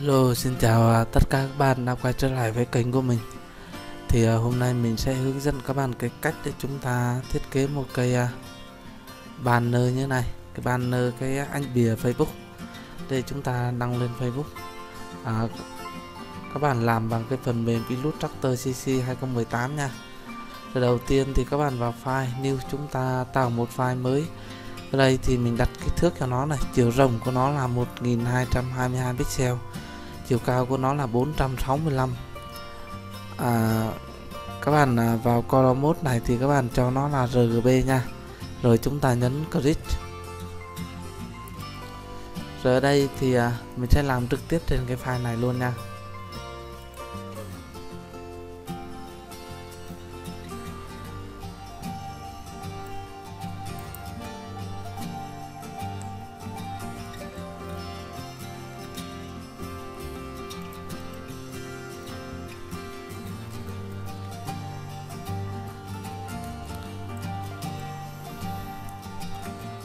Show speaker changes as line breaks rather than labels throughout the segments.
Hello, xin chào à, tất cả các bạn đã quay trở lại với kênh của mình. Thì à, hôm nay mình sẽ hướng dẫn các bạn cái cách để chúng ta thiết kế một cái à, banner như này Cái banner, cái ảnh bìa Facebook Để chúng ta đăng lên Facebook. À, Các bạn làm bằng cái phần mềm Illustrator CC 2018 nha. Rồi đầu tiên thì các bạn vào file New chúng ta tạo một file mới. Ở đây thì mình đặt kích thước cho nó này chiều rộng của nó là 1222 pixel chiều cao của nó là 465 à, các bạn à, vào color mode này thì các bạn cho nó là RGB nha. Rồi chúng ta nhấn click rồi ở đây thì à, mình sẽ làm trực tiếp trên cái file này luôn nha.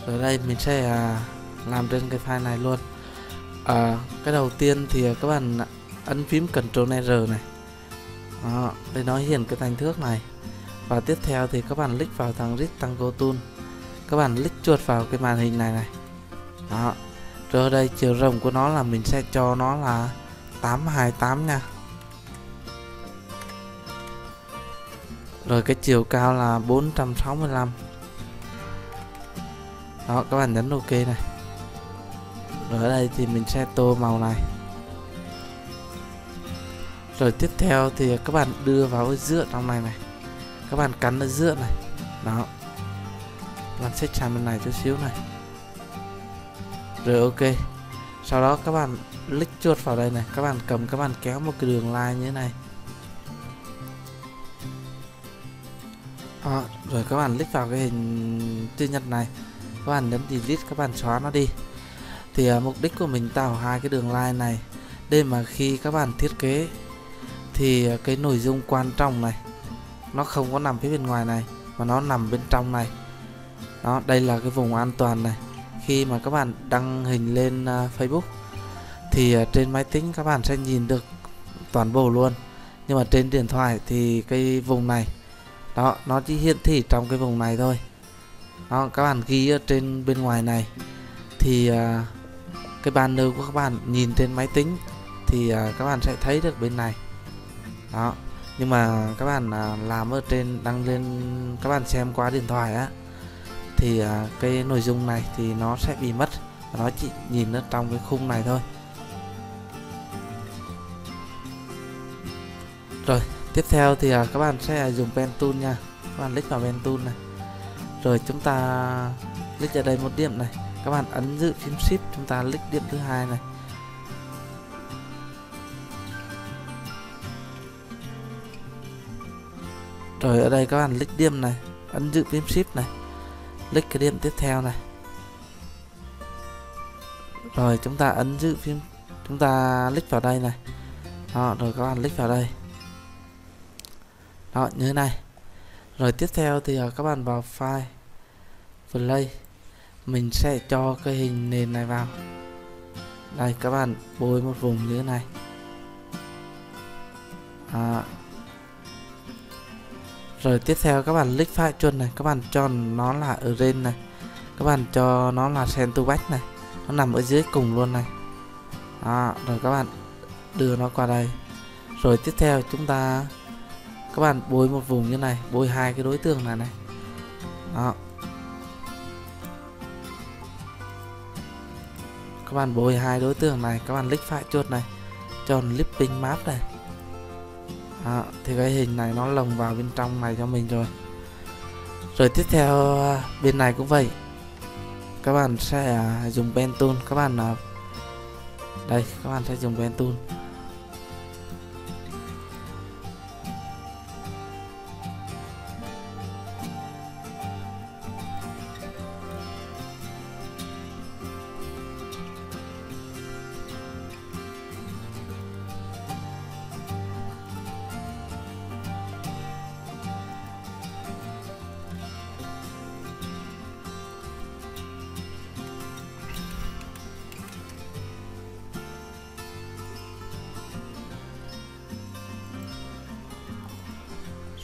Rồi đây mình sẽ à, làm trên cái file này luôn. À, cái đầu tiên thì các bạn ấn phím Ctrl R này. Đó, để nó hiện cái thành thước này. Và tiếp theo thì các bạn click vào thằng Rectangle Tool. Các bạn click chuột vào cái màn hình này này. Đó. Rồi đây chiều rộng của nó là mình sẽ cho nó là 828 nha. Rồi cái chiều cao là 465 đó các bạn nhấn ok này. Rồi ở đây thì mình sẽ tô màu này. Rồi tiếp theo thì các bạn đưa vào ở giữa trong này này. Các bạn cắn ở giữa này. Đó. Bạn sẽ sang bên này chút xíu này. Rồi ok. Sau đó các bạn click chuột vào đây này. Các bạn cầm các bạn kéo một cái đường line như thế này. Đó, rồi các bạn click vào cái hình chữ nhật này các bạn nhấn delete các bạn xóa nó đi. Thì uh, mục đích của mình tạo hai cái đường line này. Để mà khi các bạn thiết kế thì uh, cái nội dung quan trọng này nó không có nằm phía bên ngoài này mà nó nằm bên trong này. Đó đây là cái vùng an toàn này. Khi mà các bạn đăng hình lên uh, Facebook thì uh, trên máy tính các bạn sẽ nhìn được toàn bộ luôn. Nhưng mà trên điện thoại thì cái vùng này đó nó chỉ hiển thị trong cái vùng này thôi đó các bạn ghi ở trên bên ngoài này. Thì uh, cái banner của các bạn nhìn trên máy tính thì à, các bạn sẽ thấy được bên này. Đó nhưng mà các bạn à, làm ở trên đăng lên các bạn xem qua điện thoại á thì cái nội dung này thì nó sẽ bị mất. Nó chỉ nhìn ở trong cái khung này thôi. Rồi tiếp theo thì các bạn sẽ dùng pen tool nha. Các bạn click vào pen tool này rồi chúng ta click ở đây một điểm này. Các bạn ấn giữ phím shift, chúng ta click điểm thứ hai này. Rồi ở đây các bạn click điểm này, ấn giữ phím shift này. Click cái điểm tiếp theo này. Rồi chúng ta ấn giữ phím, chúng ta click vào đây này. Đó, rồi các bạn click vào đây. Đó, như thế này rồi tiếp theo thì à, các bạn vào file play. Mình sẽ cho cái hình nền này vào. Đây các bạn bôi một vùng như thế này. À. rồi tiếp theo các bạn click phải chuột này. Các bạn cho nó là ở trên này. Các bạn cho nó là send to back này. Nó nằm ở dưới cùng luôn này. À, rồi các bạn đưa nó qua đây. Rồi tiếp theo chúng ta các bạn bôi một vùng như này bôi hai cái đối tượng này này. Đó. Các bạn bôi hai đối tượng này các bạn click phải chuột này chọn clipping map này. Đó, thì cái hình này nó lồng vào bên trong này cho mình rồi. Rồi tiếp theo à, bên này cũng vậy. Các bạn sẽ à, dùng pen tool các bạn à, đây các bạn sẽ dùng pen tool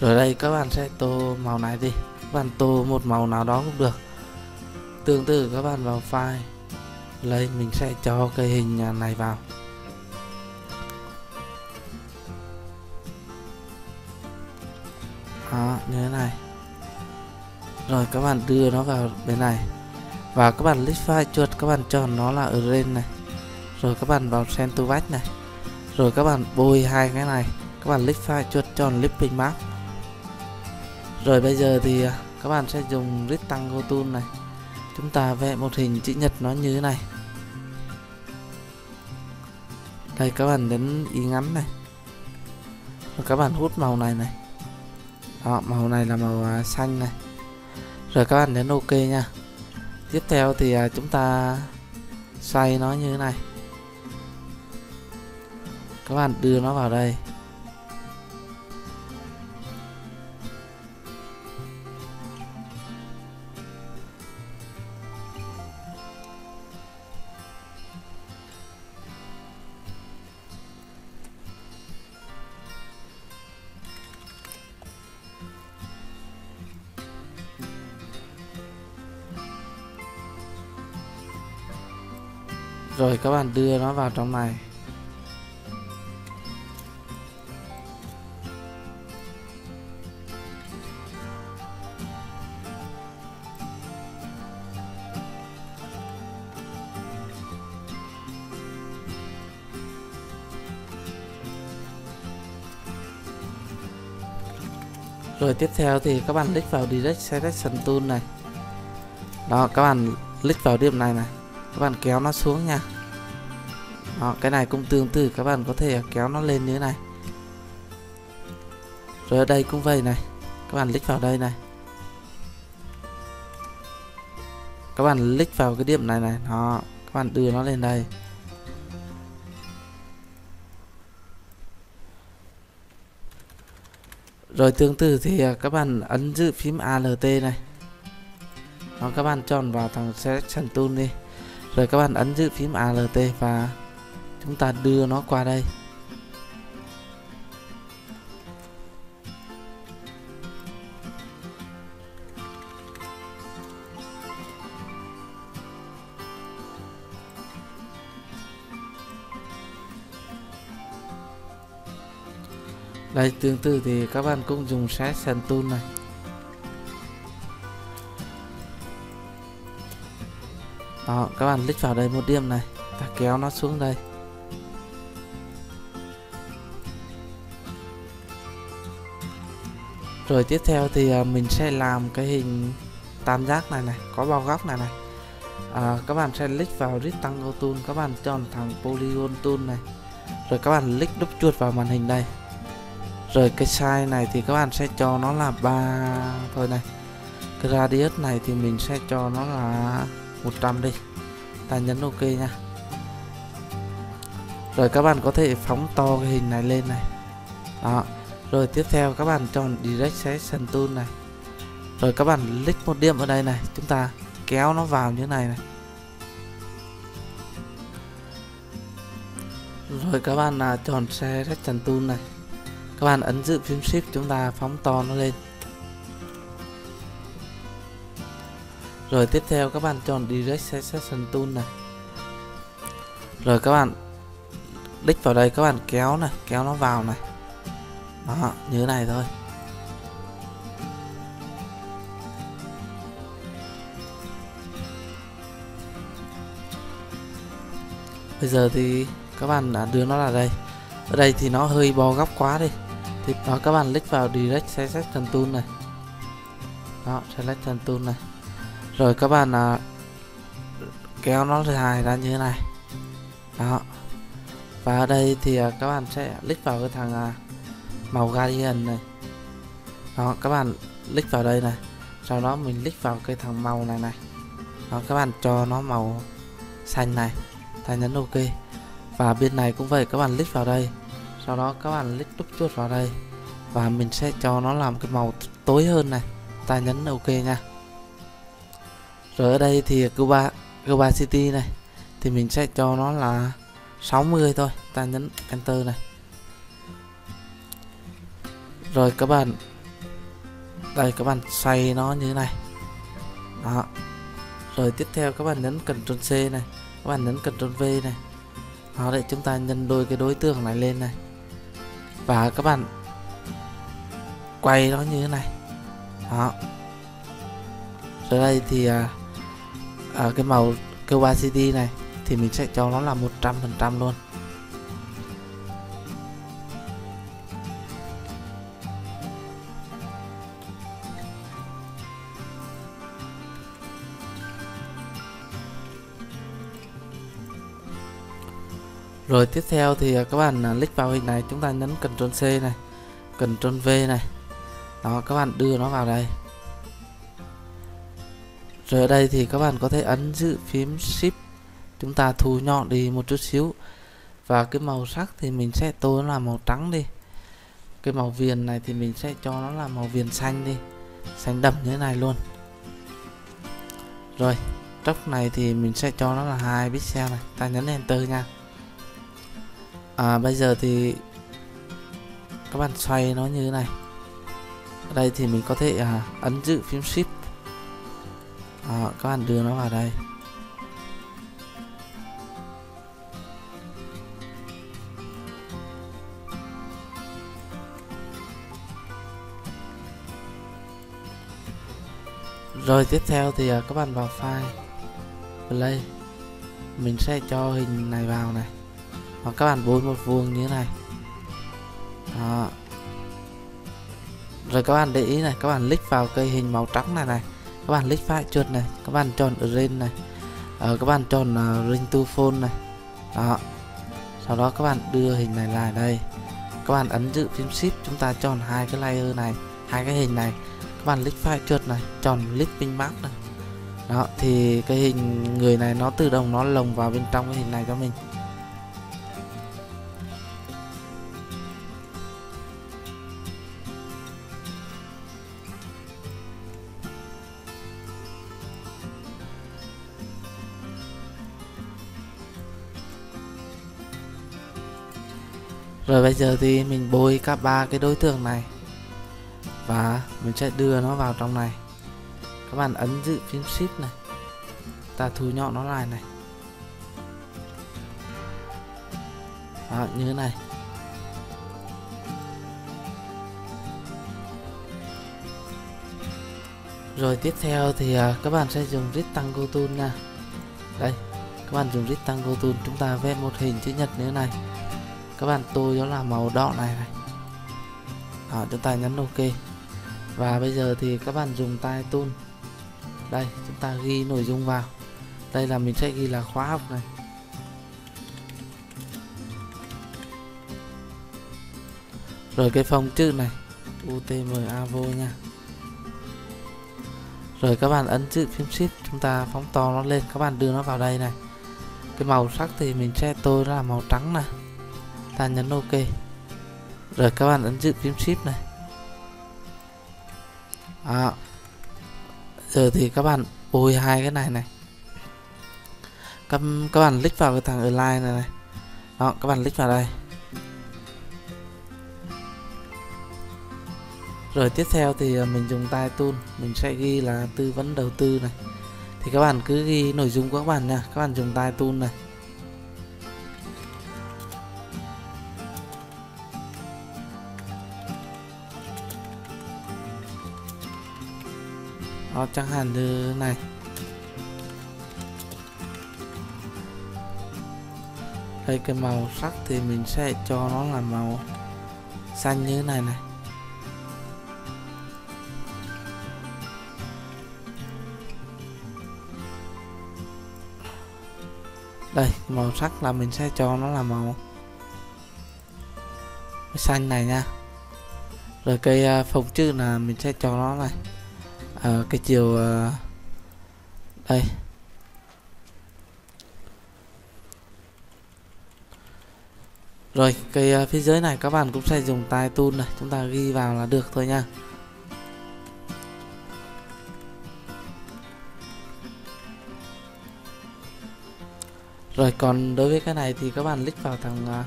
rồi đây, các bạn sẽ tô màu này đi. Các bạn tô một màu nào đó cũng được. Tương tự các bạn vào file. Lấy mình sẽ cho cái hình này vào. Đó, như thế này. Rồi, các bạn đưa nó vào bên này. Và các bạn list file chuột, các bạn chọn nó là ở trên này. Rồi các bạn vào send to batch này. Rồi các bạn bôi hai cái này. Các bạn list file chuột, chọn lipping map rồi bây giờ thì à, các bạn sẽ dùng rectangle tool này. Chúng ta vẽ một hình chữ nhật nó như thế này. Đây, các bạn đến ý ngắn này. Rồi các bạn hút màu này này. Đó, màu này là màu à, xanh này. Rồi các bạn đến ok nha. Tiếp theo thì à, chúng ta xoay nó như thế này. Các bạn đưa nó vào đây. Rồi, các bạn đưa nó vào trong này. Rồi, tiếp theo thì các bạn click vào direct selection tool này. Đó, các bạn click vào điểm này này các bạn kéo nó xuống nha. Đó, cái này cũng tương tự các bạn có thể kéo nó lên như thế này. Rồi ở đây cũng vậy này. Các bạn click vào đây này. Các bạn click vào cái điểm này này. Nó các bạn đưa nó lên đây. Rồi tương tự thì à, các bạn ấn giữ phím ALT này. Đó, các bạn chọn vào thằng selection tool đi rồi các bạn ấn giữ phím ALT và chúng ta đưa nó qua đây. Đây, tương tự thì các bạn cũng dùng Session tool này. Đó các bạn click vào đây một điểm này ta kéo nó xuống đây. Rồi tiếp theo thì à, mình sẽ làm cái hình tam giác này này có bao góc này này. À, các bạn sẽ click vào rectangle tool các bạn chọn thằng polygon tool này. Rồi các bạn click đúp chuột vào màn hình đây. Rồi cái size này thì các bạn sẽ cho nó là ba thôi này. Cái radius này thì mình sẽ cho nó là 100 đi. Ta nhấn ok nha. Rồi các bạn có thể phóng to cái hình này lên này. Đó. Rồi tiếp theo các bạn chọn direct selection tool này. Rồi các bạn click một điểm ở đây này. Chúng ta kéo nó vào như này này. Rồi các bạn là chọn selection tool này. Các bạn ấn giữ phím shift chúng ta phóng to nó lên. Rồi tiếp theo các bạn chọn direct selection tool này. Rồi các bạn click vào đây các bạn kéo này, kéo nó vào này. Đó, như thế này thôi. Bây giờ thì các bạn đã đưa nó là đây. Ở đây thì nó hơi bo góc quá đi. Thì đó, các bạn click vào direct selection tool này. Đó selection tool này rồi các bạn à, kéo nó dài ra như thế này. Đó. Và ở đây thì à, các bạn sẽ click vào cái thằng à, màu gradient này. Đó các bạn click vào đây này. Sau đó mình click vào cái thằng màu này này. Đó các bạn cho nó màu xanh này. Ta nhấn ok. Và bên này cũng vậy các bạn click vào đây. Sau đó các bạn click đúc chuột vào đây. Và mình sẽ cho nó làm cái màu tối hơn này. Ta nhấn ok nha rồi ở đây thì Cuba Cuba City này thì mình sẽ cho nó là 60 thôi ta nhấn enter này. Rồi các bạn đây các bạn xoay nó như thế này. Đó. Rồi tiếp theo các bạn nhấn Ctrl C này các bạn nhấn Ctrl V này. Đó để chúng ta nhân đôi cái đối tượng này lên này. Và các bạn quay nó như thế này. Đó. Rồi đây thì à, à, cái màu cái opacity này thì mình sẽ cho nó là 100% luôn Rồi tiếp theo thì ờ, các bạn ờ, click vào hình này chúng ta nhấn Ctrl C này, Ctrl V này. Đó các bạn đưa nó vào đây. Rồi ở đây thì các bạn có thể ấn giữ phím Shift chúng ta thu nhọn đi một chút xíu. Và cái màu sắc thì mình sẽ tô nó là màu trắng đi. Cái màu viền này thì mình sẽ cho nó là màu viền xanh đi. Xanh đậm như thế này luôn. Rồi, tróc này thì mình sẽ cho nó là hai pixel này, ta nhấn enter nha à, bây giờ thì các bạn xoay nó như thế này ở đây thì mình có thể à, ấn giữ phím shift à, các bạn đưa nó vào đây. Rồi tiếp theo thì ờ, các bạn vào file play. Mình sẽ cho hình này vào này. Hoặc các bạn bôi một vuông như thế này. Đó. rồi các bạn để ý này các bạn click vào cây hình màu trắng này này các bạn click phải chuột này các bạn chọn ring này ờ, các bạn chọn uh, ờ, ring to phone này. Đó. Sau đó các bạn đưa hình này lại đây. Các bạn ấn giữ phím shift chúng ta chọn hai cái layer này hai cái hình này. Các bạn click phải chuột này chọn clipping mask này. Đó thì cái hình người này nó tự động nó lồng vào bên trong cái hình này cho mình. Rồi bây giờ thì mình bôi cả ba cái đối tượng này. Và mình sẽ đưa nó vào trong này. Các bạn ấn giữ phím shift này. Ta thu nhỏ nó lại này. Đó, như thế này. Rồi tiếp theo thì à, các bạn sẽ dùng rectangle tool nha. Đây các bạn dùng rectangle tool chúng ta vẽ một hình chữ nhật như thế này các bạn tô đó là màu đỏ này này. Đó, chúng ta nhấn ok. Và bây giờ thì các bạn dùng tay tool đây chúng ta ghi nội dung vào. Đây là mình sẽ ghi là khóa học này. Rồi cái phông chữ này utm avo nha. Rồi các bạn ấn chữ phím shift chúng ta phóng to nó lên. Các bạn đưa nó vào đây này. Cái màu sắc thì mình sẽ tô là màu trắng này ta nhấn ok. Rồi các bạn ấn giữ phím shift này. À, giờ thì các bạn bôi hai cái này này. Các, các bạn click vào cái thằng align này này. Đó các bạn click vào đây. Rồi tiếp theo thì à, mình dùng tay tool mình sẽ ghi là tư vấn đầu tư này. Thì các bạn cứ ghi nội dung của các bạn nha. Các bạn dùng tay tool này. Đó chẳng hạn như này. Đây, cái màu sắc thì mình sẽ cho nó là màu xanh như thế này này. Đây, màu sắc là mình sẽ cho nó là màu xanh này nha. Rồi cây à, phục chữ là mình sẽ cho nó này à, cái chiều à, đây. Rồi cái à, phía dưới này các bạn cũng sẽ dùng tay tool này chúng ta ghi vào là được thôi nha. Rồi còn đối với cái này thì các bạn click vào thằng uh,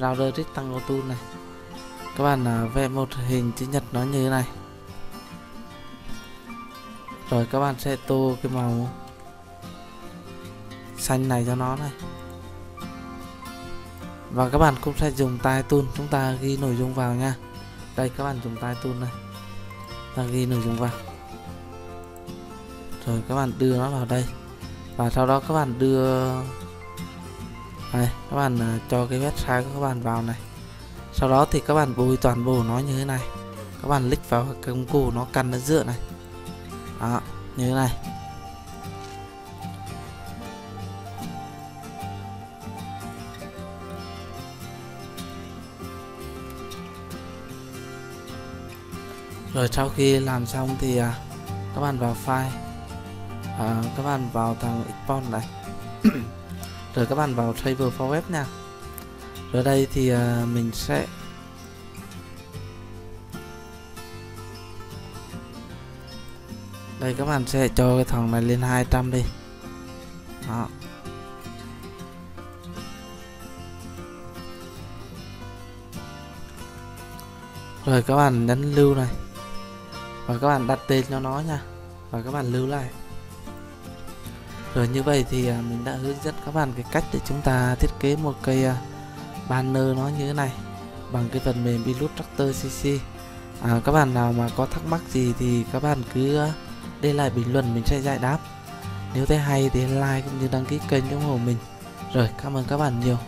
router rectangle tool này. Các bạn uh, vẽ một hình chữ nhật nó như thế này rồi, các bạn sẽ tô cái màu xanh này cho nó này. Và các bạn cũng sẽ dùng tay tool chúng ta ghi nội dung vào nha. Đây, các bạn dùng tay tool này. Ta ghi nội dung vào. Rồi, các bạn đưa nó vào đây. Và sau đó các bạn đưa đây, các bạn à, cho cái website của các bạn vào này. Sau đó thì các bạn bôi toàn bộ nó như thế này. Các bạn click vào công cụ nó cần ở giữa này đó như thế này. Rồi sau khi làm xong thì à, các bạn vào file. À, các bạn vào thằng export này. Rồi các bạn vào Travel for Web nha. Rồi đây thì à, mình sẽ đây các bạn sẽ cho cái thằng này lên 200 đi. Đó. Rồi các bạn nhấn lưu này. Và các bạn đặt tên cho nó nha. Và các bạn lưu lại. Rồi như vậy thì à, mình đã hướng dẫn các bạn cái cách để chúng ta thiết kế một cây à, banner nó như thế này bằng cái phần mềm Illustrator CC à, các bạn nào mà có thắc mắc gì thì các bạn cứ à, để lại bình luận mình sẽ giải đáp. Nếu thấy hay thì like cũng như đăng ký kênh ủng hộ mình. Rồi, cảm ơn các bạn nhiều.